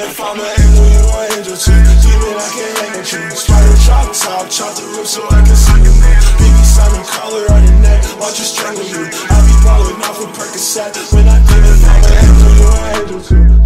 If I'm an angel, you an angel too. Demon, I can't hang with you. Spider chop top, chop the roof so I can sing your name. Baby Simon collar on your neck, watch her strangle you. I be falling off a Percocet when I think if I'm an angel, you an angel too.